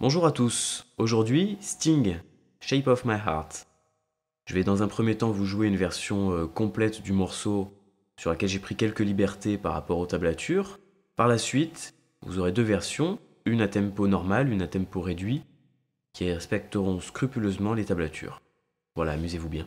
Bonjour à tous. Aujourd'hui, Sting, Shape of My Heart. Je vais dans un premier temps vous jouer une version euh, complète du morceau sur laquelle j'ai pris quelques libertés par rapport aux tablatures. Par la suite, vous aurez deux versions, une à tempo normal, une à tempo réduit, qui respecteront scrupuleusement les tablatures. Voilà, amusez-vous bien.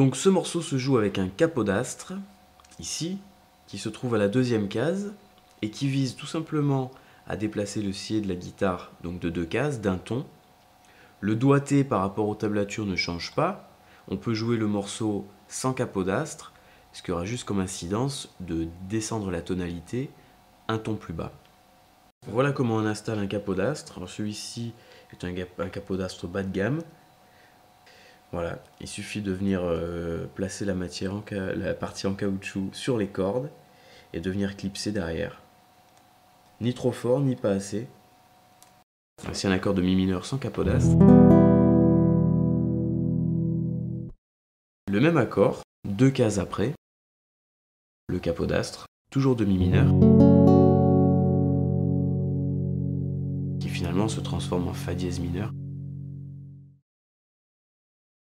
Donc ce morceau se joue avec un capodastre, ici, qui se trouve à la deuxième case, et qui vise tout simplement à déplacer le scié de la guitare, donc de deux cases, d'un ton. Le doigté par rapport aux tablatures ne change pas, on peut jouer le morceau sans capodastre, ce qui aura juste comme incidence de descendre la tonalité un ton plus bas. Voilà comment on installe un capodastre. Celui-ci est un, un capodastre bas de gamme, voilà, il suffit de venir euh, placer la, partie en caoutchouc sur les cordes et de venir clipser derrière. Ni trop fort, ni pas assez. Voici un accord de mi mineur sans capodastre. Le même accord, deux cases après, le capodastre, toujours de mi mineur, qui finalement se transforme en fa dièse mineur.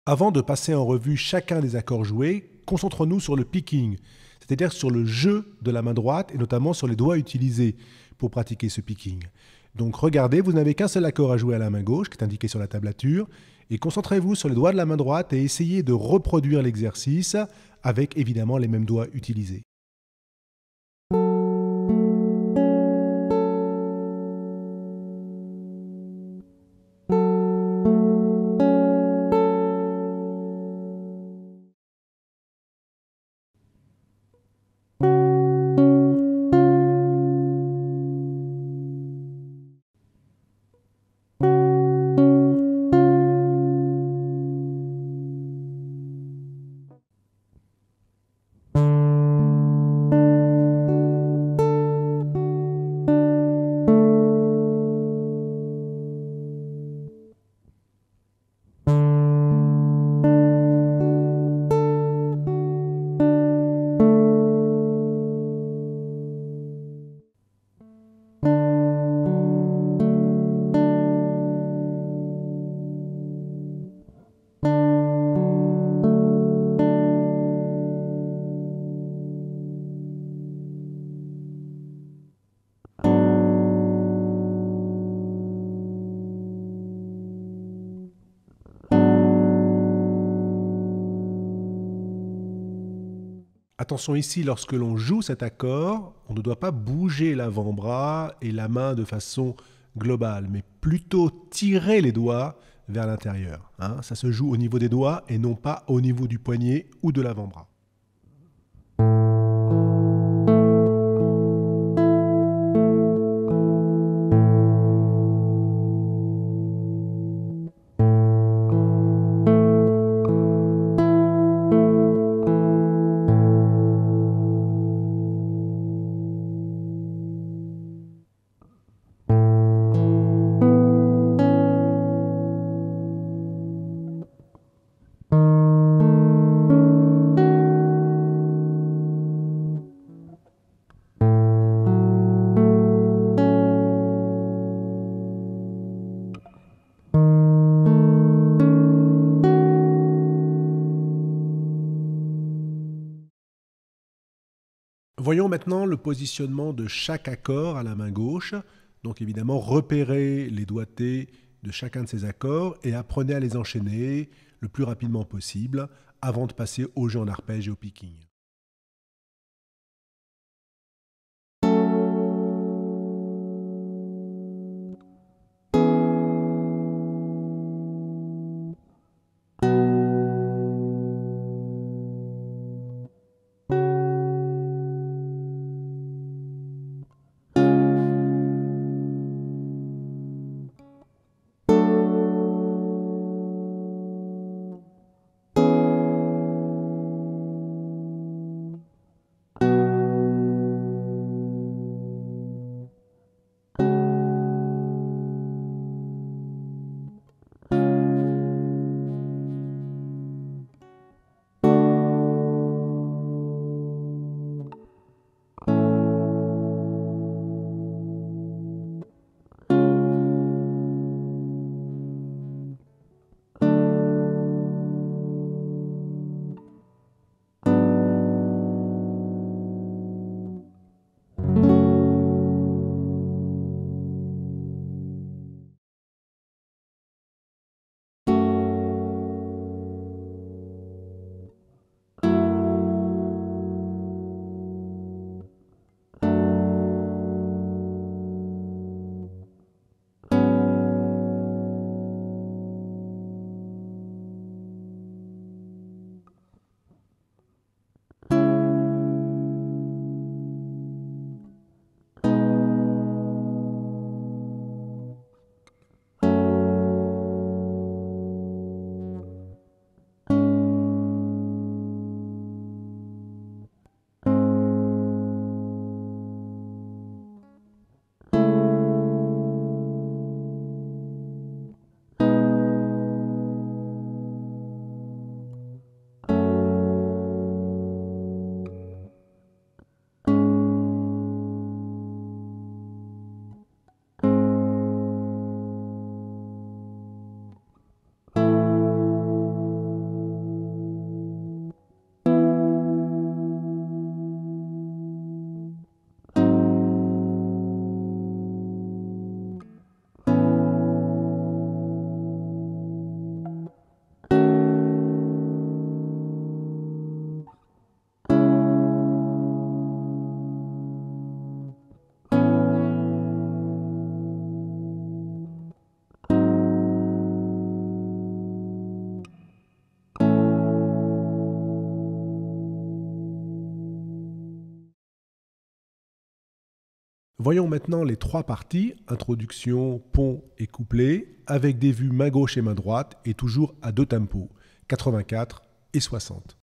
Avant de passer en revue chacun des accords joués, concentrons-nous sur le picking, c'est-à-dire sur le jeu de la main droite et notamment sur les doigts utilisés pour pratiquer ce picking. Donc regardez, vous n'avez qu'un seul accord à jouer à la main gauche qui est indiqué sur la tablature et concentrez-vous sur les doigts de la main droite et essayez de reproduire l'exercice avec évidemment les mêmes doigts utilisés. Attention ici, lorsque l'on joue cet accord, on ne doit pas bouger l'avant-bras et la main de façon globale, mais plutôt tirer les doigts vers l'intérieur. Hein. Ça se joue au niveau des doigts et non pas au niveau du poignet ou de l'avant-bras. Voyons maintenant le positionnement de chaque accord à la main gauche. Donc évidemment, repérez les doigtés de chacun de ces accords et apprenez à les enchaîner le plus rapidement possible avant de passer au jeu en arpège et au picking. Voyons maintenant les trois parties, introduction, pont et couplet, avec des vues main gauche et main droite, et toujours à deux tempos, 84 et 60.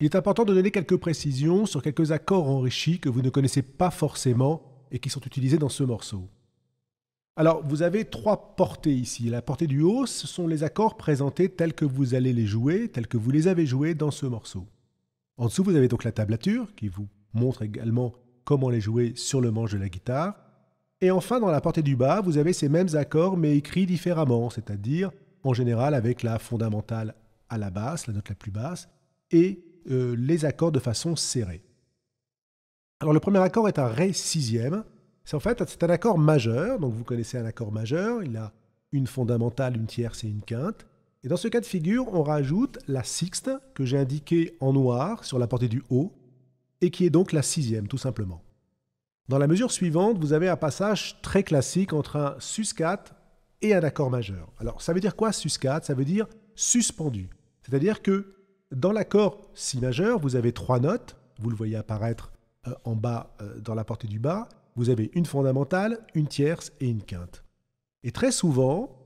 Il est important de donner quelques précisions sur quelques accords enrichis que vous ne connaissez pas forcément et qui sont utilisés dans ce morceau. Alors, vous avez trois portées ici. La portée du haut, ce sont les accords présentés tels que vous allez les jouer, tels que vous les avez joués dans ce morceau. En dessous, vous avez donc la tablature qui vous montre également comment les jouer sur le manche de la guitare. Et enfin, dans la portée du bas, vous avez ces mêmes accords mais écrits différemment, c'est-à-dire en général avec la fondamentale à la basse, la note la plus basse, et euh, les accords de façon serrée. Alors le premier accord est un Ré sixième. C'est en fait c'est un accord majeur, donc vous connaissez un accord majeur, il a une fondamentale, une tierce et une quinte. Et dans ce cas de figure, on rajoute la sixte que j'ai indiquée en noir sur la portée du haut, et qui est donc la sixième tout simplement. Dans la mesure suivante, vous avez un passage très classique entre un sus4 et un accord majeur. Alors ça veut dire quoi sus4 Ça veut dire suspendu. C'est-à-dire que dans l'accord si majeur, vous avez trois notes, vous le voyez apparaître euh, en bas euh, dans la portée du bas, vous avez une fondamentale, une tierce et une quinte. Et très souvent,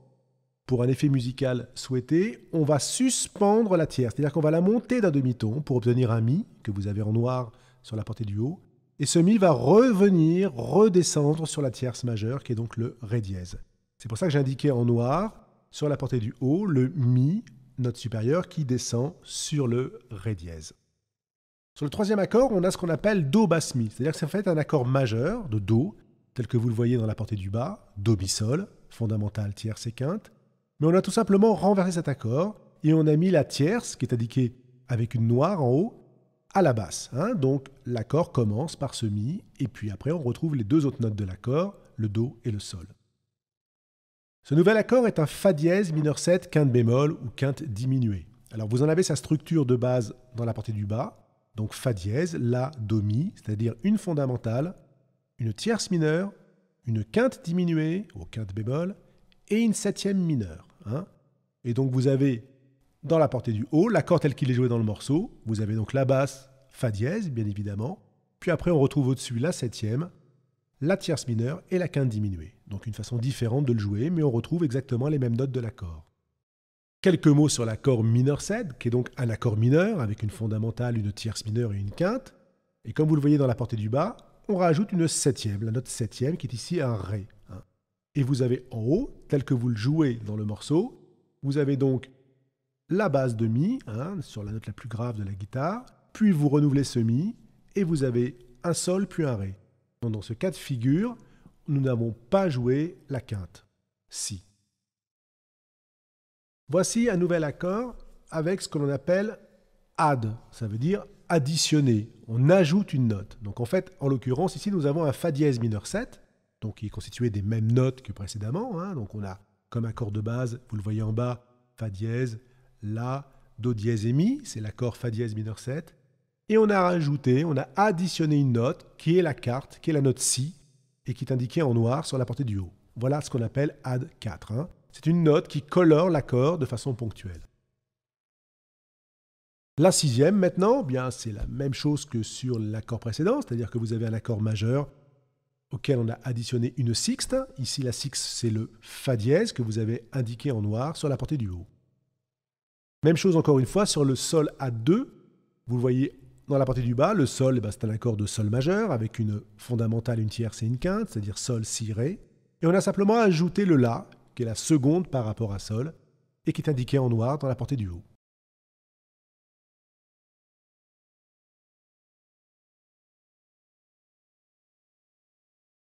pour un effet musical souhaité, on va suspendre la tierce, c'est-à-dire qu'on va la monter d'un demi-ton pour obtenir un mi que vous avez en noir sur la portée du haut, et ce mi va revenir, redescendre sur la tierce majeure qui est donc le ré dièse. C'est pour ça que j'ai indiqué en noir sur la portée du haut le mi note supérieure qui descend sur le Ré dièse. Sur le troisième accord, on a ce qu'on appelle Do basse mi, c'est-à-dire que ça fait un accord majeur de Do, tel que vous le voyez dans la portée du bas, Do mi sol, fondamental tierce et quinte, mais on a tout simplement renversé cet accord et on a mis la tierce, qui est indiquée avec une noire en haut, à la basse. Hein. Donc l'accord commence par ce Mi, et puis après on retrouve les deux autres notes de l'accord, le Do et le Sol. Ce nouvel accord est un Fa dièse mineur 7 quinte bémol ou quinte diminuée. Alors vous en avez sa structure de base dans la partie du bas, donc Fa dièse, La, Do, Mi, c'est-à-dire une fondamentale, une tierce mineure, une quinte diminuée, ou quinte bémol, et une septième mineure. Hein. Et donc vous avez dans la portée du haut l'accord tel qu'il est joué dans le morceau. Vous avez donc la basse, Fa dièse, bien évidemment. Puis après on retrouve au-dessus la septième, la tierce mineure et la quinte diminuée. Donc une façon différente de le jouer, mais on retrouve exactement les mêmes notes de l'accord. Quelques mots sur l'accord mineur 7, qui est donc un accord mineur avec une fondamentale, une tierce mineure et une quinte. Et comme vous le voyez dans la portée du bas, on rajoute une septième, la note septième qui est ici un Ré. Et vous avez en haut, tel que vous le jouez dans le morceau, vous avez donc la base de Mi, sur la note la plus grave de la guitare, puis vous renouvelez ce Mi, et vous avez un Sol puis un Ré. Dans ce cas de figure, nous n'avons pas joué la quinte. Si. Voici un nouvel accord avec ce que l'on appelle add, ça veut dire additionner. On ajoute une note. Donc en fait, en l'occurrence, ici, nous avons un Fa dièse mineur 7, donc qui est constitué des mêmes notes que précédemment. Hein. Donc on a comme accord de base, vous le voyez en bas, Fa dièse, La, Do dièse et Mi, c'est l'accord Fa dièse mineur 7. Et on a rajouté, on a additionné une note qui est la carte, qui est la note Si, et qui est indiquée en noir sur la portée du haut. Voilà ce qu'on appelle add 4. Hein. C'est une note qui colore l'accord de façon ponctuelle. La sixième, maintenant, eh bien c'est la même chose que sur l'accord précédent, c'est-à-dire que vous avez un accord majeur auquel on a additionné une sixte. Ici, la sixte, c'est le Fa dièse que vous avez indiqué en noir sur la portée du haut. Même chose encore une fois sur le Sol A2. Vous le voyez dans la partie du bas, le sol, eh ben, c'est un accord de sol majeur avec une fondamentale, une tierce et une quinte, c'est-à-dire sol, si, ré. Et on a simplement ajouté le la, qui est la seconde par rapport à sol, et qui est indiqué en noir dans la portée du haut.